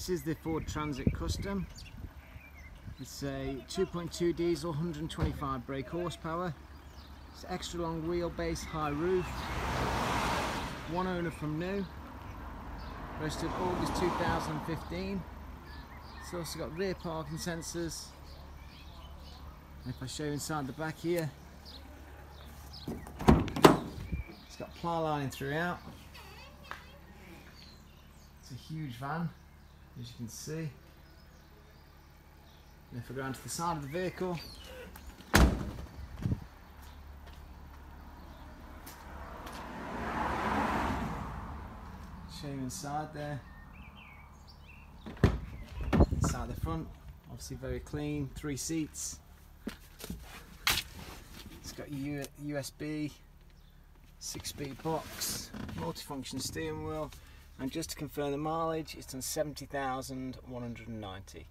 This is the Ford Transit Custom. It's a 2.2 diesel, 125 brake horsepower. It's extra long wheelbase, high roof. One owner from new. Registered August 2015. It's also got rear parking sensors. And if I show you inside the back here, it's got ply lining throughout. It's a huge van, as you can see. And if I go onto the side of the vehicle, show you inside there. Inside the front, obviously very clean, three seats. It's got USB, six speed box, multifunction steering wheel, and just to confirm the mileage, it's on 70,190.